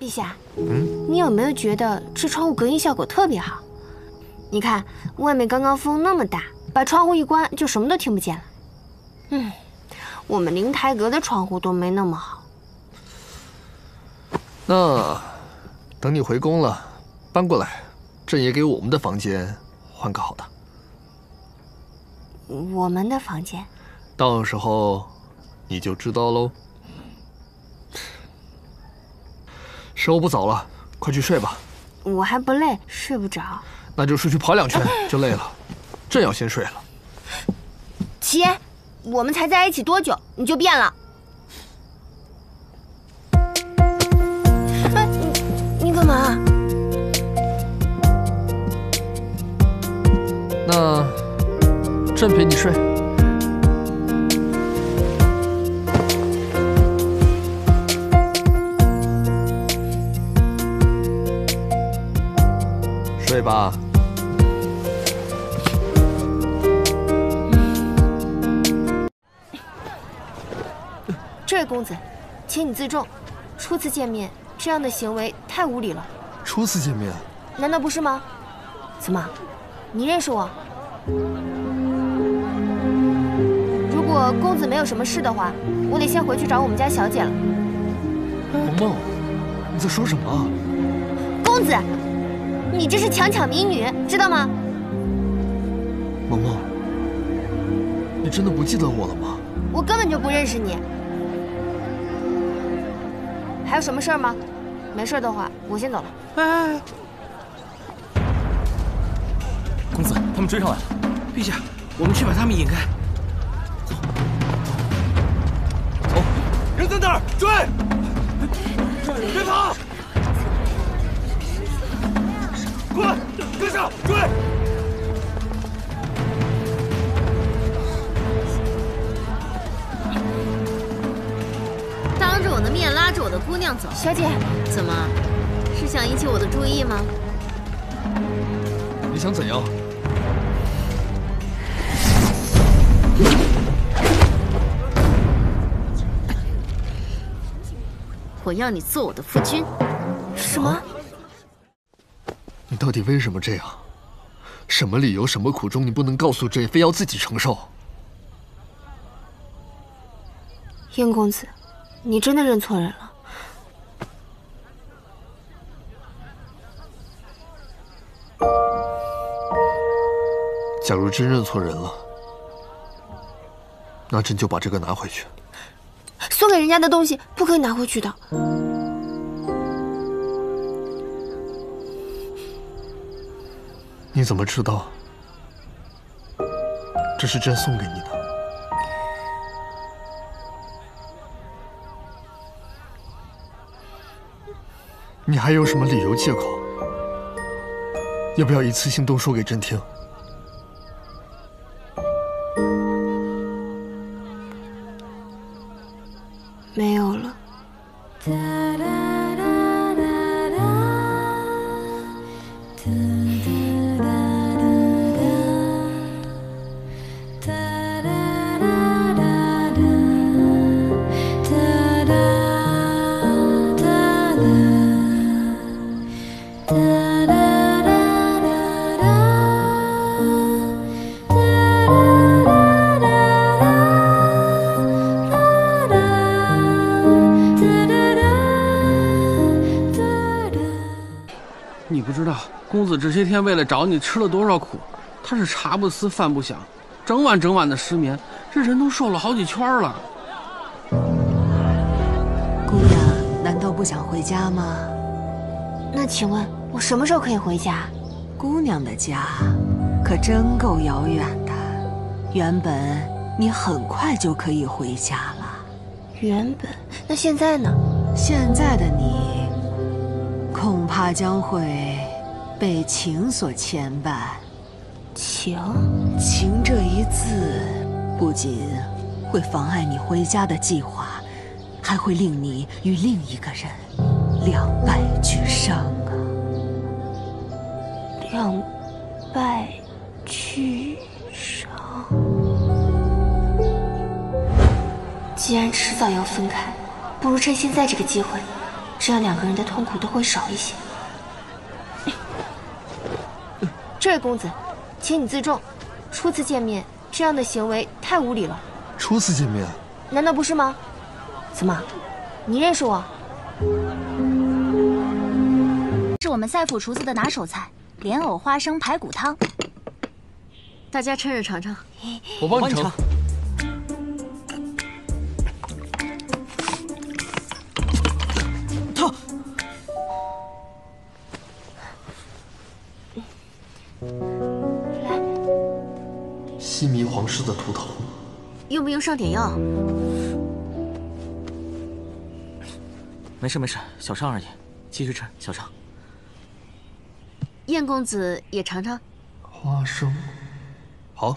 陛下，嗯，你有没有觉得这窗户隔音效果特别好？你看，外面刚刚风那么大，把窗户一关，就什么都听不见了。嗯，我们灵台阁的窗户都没那么好。那等你回宫了，搬过来，朕也给我们的房间换个好的。我们的房间，到时候你就知道喽。时候不早了，快去睡吧。我还不累，睡不着。那就出去跑两圈就累了。朕要先睡了。齐言，我们才在一起多久，你就变了？哎，你你干嘛？那朕陪你睡。睡吧。这位公子，请你自重。初次见面，这样的行为太无礼了。初次见面，难道不是吗？怎么，你认识我？如果公子没有什么事的话，我得先回去找我们家小姐了。萌萌，你在说什么？公子。你这是强抢民女，知道吗？萌萌，你真的不记得我了吗？我根本就不认识你。还有什么事儿吗？没事的话，我先走了。哎，公子，他们追上来了。陛下，我们去把他们引开。走，走，人在那儿，追！别跑！快，跟上，追！当着我的面拉着我的姑娘走，小姐，怎么，是想引起我的注意吗？你想怎样？我要你做我的夫君。什么？你到底为什么这样？什么理由？什么苦衷？你不能告诉朕，非要自己承受？燕公子，你真的认错人了。假如真认错人了，那朕就把这个拿回去。送给人家的东西不可以拿回去的。你怎么知道这是朕送给你的？你还有什么理由借口？要不要一次性都说给朕听？没有了。子这些天为了找你吃了多少苦，他是茶不思饭不想，整晚整晚的失眠，这人都瘦了好几圈了。姑娘，难道不想回家吗？那请问，我什么时候可以回家？姑娘的家可真够遥远的。原本你很快就可以回家了。原本？那现在呢？现在的你。恐怕将会被情所牵绊。情，情这一字，不仅会妨碍你回家的计划，还会令你与另一个人两败俱伤啊！两败俱伤。既然迟早要分开，不如趁现在这个机会。这样两个人的痛苦都会少一些。这位公子，请你自重。初次见面，这样的行为太无礼了。初次见面，难道不是吗？怎么，你认识我？是我们赛府厨子的拿手菜——莲藕花生排骨汤。大家趁热尝尝。我帮你盛。皇室的图腾。用不用上点药？没事没事，小伤而已，继续吃，小伤。燕公子也尝尝。花生，好。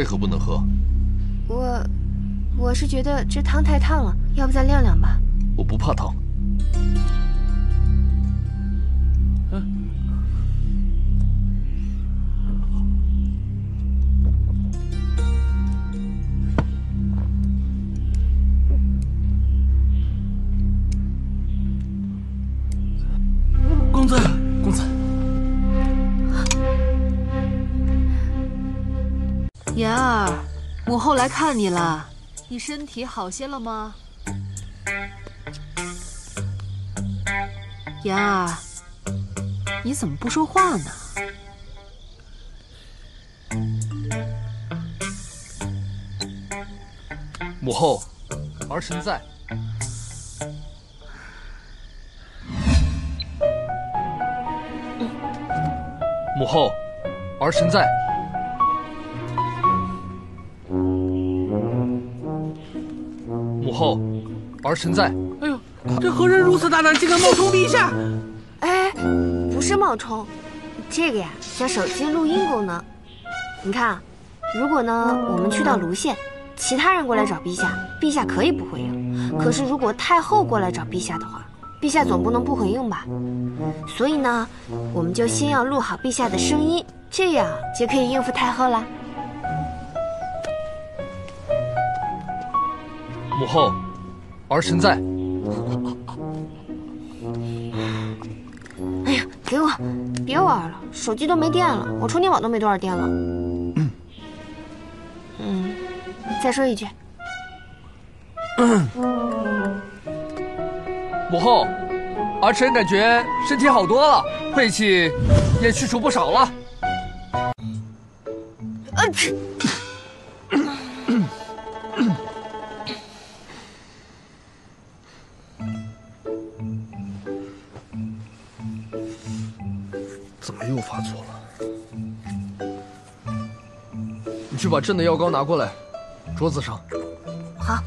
为何不能喝？我，我是觉得这汤太烫了，要不再晾晾吧。我不怕烫。后来看你了，你身体好些了吗？妍儿，你怎么不说话呢？母后，儿臣在。母后，儿臣在。后，儿臣在。哎呦，这何人如此大胆，竟敢冒充陛下？哎，不是冒充，这个呀叫手机录音功能。你看啊，如果呢我们去到卢县，其他人过来找陛下，陛下可以不回应；可是如果太后过来找陛下的话，陛下总不能不回应吧？所以呢，我们就先要录好陛下的声音，这样就可以应付太后啦。母后，儿臣在。哎呀，给我，别玩了，手机都没电了，我充电宝都没多少电了。嗯，嗯，再说一句。母后，儿臣感觉身体好多了，晦气也去除不少了。啊去把朕的药膏拿过来，桌子上。好。